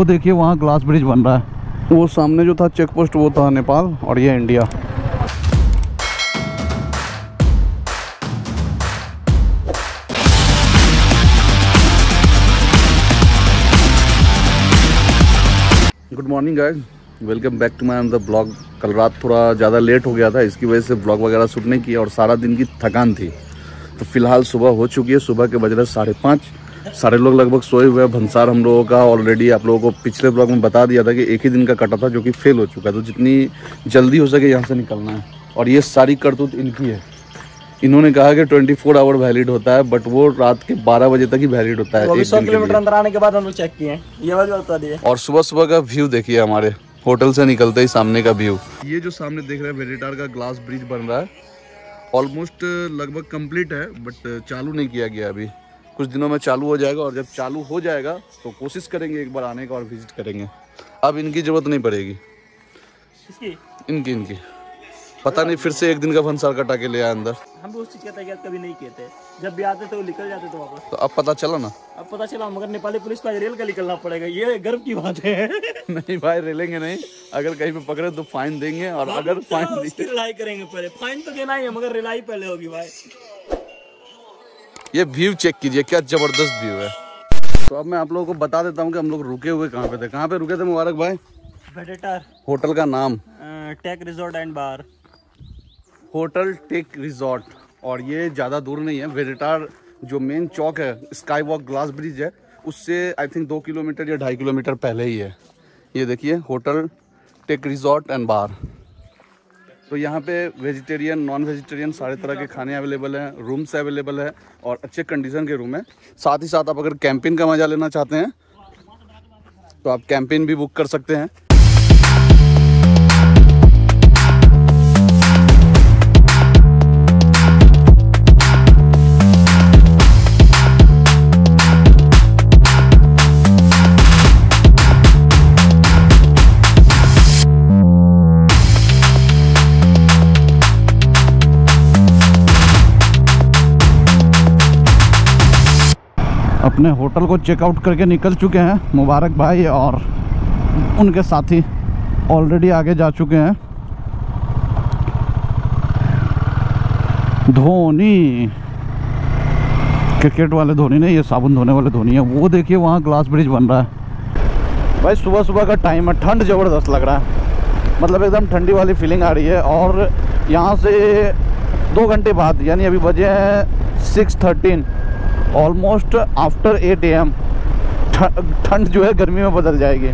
वो देखिए, वहाँ ग्लास ब्रिज बन रहा है। वो सामने जो था चेक पोस्ट वो था नेपाल और ये India. Good morning guys welcome back to my another blog कल रात थोड़ा ज़्यादा लेट हो गया था, इसकी वजह से ब्लॉग वगैरह शूट नहीं किया और सारा दिन की थकान थी। तो फ़िलहाल सुबह हो चुकी है, सुबह के बज रहे साढ़े पाँच। सारे लोग लगभग सोए हुए हैं। भंसार हम लोगों का ऑलरेडी आप लोगों को पिछले ब्लॉग में बता दिया था कि एक ही दिन का कटा था जो कि फेल हो चुका है। तो जितनी जल्दी हो सके यहाँ से निकलना है। और ये सारी करतूत इनकी है। इन्होंने कहा कि 24 फोर आवर वैलिड होता है बट वो रात के 12 बजे तक ही वैलिड होता है सौ किलोमीटर अंदर आने के बाद हम लोग चेक किए ये वाली बता दिए और सुबह सुबह का व्यू देखिए हमारे। होटल से निकलते ही सामने का व्यू ये जो सामने देख रहे हैं वेरिटार का ग्लास ब्रिज बन रहा है। ऑलमोस्ट लगभग कंप्लीट है बट चालू नहीं किया गया अभी। कुछ दिनों में चालू हो जाएगा और जब चालू हो जाएगा तो कोशिश करेंगे एक बार आने का और विज़िट करेंगे। अब इनकी ज़रूरत नहीं पड़ेगी। इनकी इनकी। पता नहीं फिर से एक दिन का भंसार कटा के ले आया अंदर। हम भी उस चीज़ का तैयार कभी नहीं किए थे। जब भी आते थे वो निकल जाते थे वापस। तो अब पता चला ना? अब पता चला मगर नेपाली पुलिस को आज रेल का निकलना पड़ेगा। ये गर्व की बात है। नहीं भाई रेलेंगे नहीं। अगर कहीं पे पकड़े तो फाइन देंगे और अगर फाइन रिलाई करेंगे पहले। फाइन तो देना ही है मगर रिलाई पहले होगी भाई। ये व्यू चेक कीजिए क्या ज़बरदस्त व्यू है। तो अब मैं आप लोगों को बता देता हूँ कि हम लोग रुके हुए कहाँ पे थे। कहाँ पे रुके थे मुबारक भाई? बेडेटर होटल का नाम। Tech resort and bar hotel tech resort. और ये ज़्यादा दूर नहीं है। वेरिटार जो मेन चौक है स्काई वॉक ग्लास ब्रिज है उससे आई थिंक दो किलोमीटर या ढाई किलोमीटर पहले ही है। ये देखिए hotel tech resort and bar तो यहाँ पे वेजिटेरियन नॉन वेजिटेरियन सारे तरह के खाने अवेलेबल हैं रूम्स अवेलेबल है और अच्छे कंडीशन के रूम हैं। साथ ही साथ आप अगर कैंपिंग का मज़ा लेना चाहते हैं तो आप कैंपिंग भी बुक कर सकते हैं। अपने होटल को चेकआउट करके निकल चुके हैं, मुबारक भाई, और उनके साथी ऑलरेडी आगे जा चुके हैं। धोनी क्रिकेट वाले धोनी नहीं, ये साबुन धोने वाले धोनी है। वो देखिए, वहाँ ग्लास ब्रिज बन रहा है। भाई सुबह सुबह का टाइम है, ठंड ज़बरदस्त लग रहा है। मतलब एकदम ठंडी वाली फीलिंग आ रही है, और यहाँ से दो घंटे बाद, यानी अभी बजे हैं six thirteen almost after eight A M ठंड जो है गर्मी में बदल जाएगी।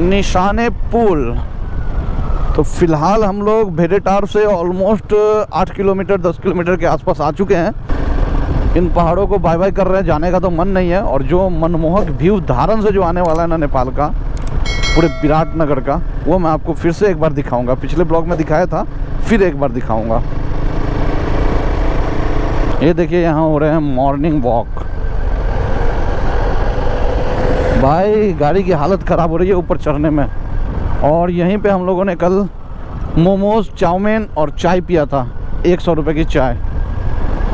निशाने पुल। तो फ़िलहाल हम लोग भेडेटार से ऑलमोस्ट आठ किलोमीटर, दस किलोमीटर के आसपास आ चुके हैं। इन पहाड़ों को बाय बाय कर रहे हैं, जाने का तो मन नहीं है। और जो मनमोहक व्यू धारण से जो आने वाला है ना नेपाल का, पूरे विराट नगर का, वो मैं आपको फिर से एक बार दिखाऊँगा। पिछले ब्लॉग में दिखाया था, फिर एक बार दिखाऊँगा। ये देखिए, यहाँ हो रहे हैं मॉर्निंग वॉक भाई, गाड़ी की हालत ख़राब हो रही है ऊपर चढ़ने में। और यहीं पे हम लोगों ने कल मोमोज, चाउमीन और चाय पिया था, एक सौ रुपये की चाय।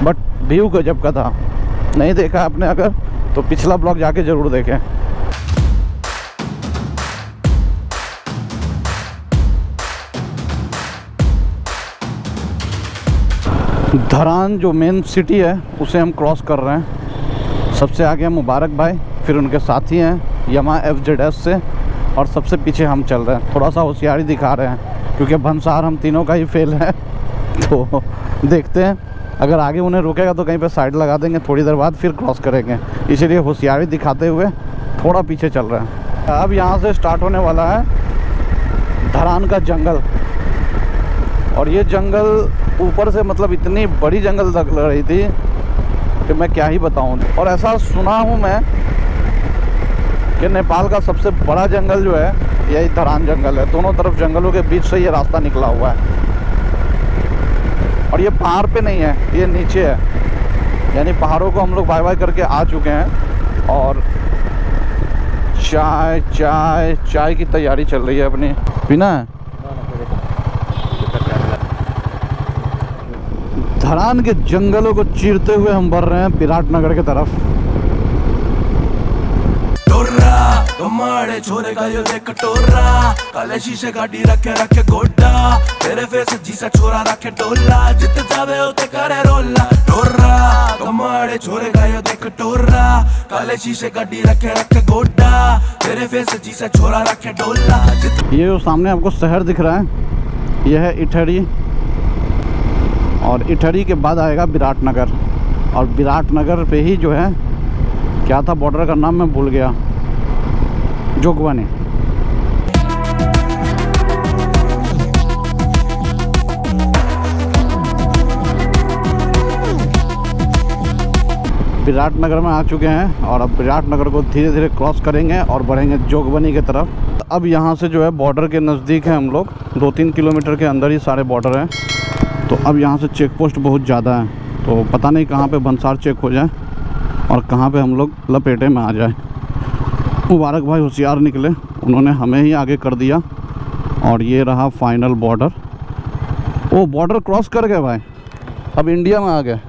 बट व्यू गजब का था। नहीं देखा आपने अगर तो पिछला ब्लॉग जाके ज़रूर देखें। धरान जो मेन सिटी है, उसे हम क्रॉस कर रहे हैं। सबसे आगे हैं मुबारक भाई, फिर उनके साथी हैं, यमा एफ़ जेड एस से, और सबसे पीछे हम चल रहे हैं। थोड़ा सा होशियारी दिखा रहे हैं, क्योंकि भंसार हम तीनों का ही फेल है। तो देखते हैं। अगर आगे उन्हें रोकेगा तो कहीं पे साइड लगा देंगे, थोड़ी देर बाद फिर क्रॉस करेंगे। इसीलिए होशियारी दिखाते हुए थोड़ा पीछे चल रहे हैं। अब यहाँ से स्टार्ट होने वाला है धरान का जंगल। और ये जंगल ऊपर से मतलब इतनी बड़ी जंगल लग लग रही थी कि मैं क्या ही बताऊँ। और ऐसा सुना हूँ मैं कि नेपाल का सबसे बड़ा जंगल जो है यही धरान जंगल है। दोनों तरफ़ जंगलों के बीच से ये रास्ता निकला हुआ है। और ये पहाड़ पे नहीं है, ये नीचे है। यानी पहाड़ों को हम लोग बाय बाय करके आ चुके हैं और चाय चाय चाय की तैयारी चल रही है अपनी। पीना है धरान के जंगलों को चीरते हुए हम बढ़ रहे हैं विराट नगर की तरफ़। छोरे का यो देख टोरा काले शीशे गाड़ी रखे रखे गोडा तेरे फेस जीसा छोरा रखे टोला। जित जावे उते करे रोला। टोरा कमाड़े छोरे का यो देख टोरा काले शीशे गाड़ी रखे रखे गोडा तेरे फेस जीसा छोरा रखे टोला। ये जो सामने आपको शहर दिख रहा है यह है इटहरी और इटहरी के बाद आएगा विराटनगर और विराट नगर पे ही जो है, क्या था बॉर्डर का नाम मैं भूल गया। जोगवानी विराट नगर में आ चुके हैं और अब विराटनगर को धीरे धीरे क्रॉस करेंगे और बढ़ेंगे जोगबनी की तरफ़। अब यहाँ से जो है बॉर्डर के नज़दीक है हम लोग। दो तीन किलोमीटर के अंदर ही सारे बॉर्डर हैं। तो अब यहाँ से चेक पोस्ट बहुत ज़्यादा है। तो पता नहीं कहाँ पे भंसार चेक हो जाए और कहाँ पे हम लोग लपेटे में आ जाए। मुबारक भाई, होशियार निकले। उन्होंने हमें ही आगे कर दिया और ये रहा फाइनल बॉर्डर वो बॉर्डर क्रॉस कर गए भाई। अब इंडिया में आ गए।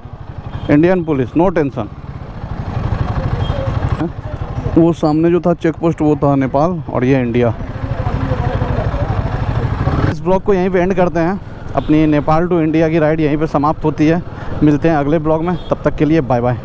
इंडियन पुलिस नो टेंशन वो सामने जो था चेक पोस्ट वो था नेपाल और ये इंडिया इस ब्लॉग को यहीं पे एंड करते हैं। अपनी नेपाल टू इंडिया की राइड यहीं पर समाप्त होती है। मिलते हैं अगले ब्लॉग में। तब तक के लिए बाय बाय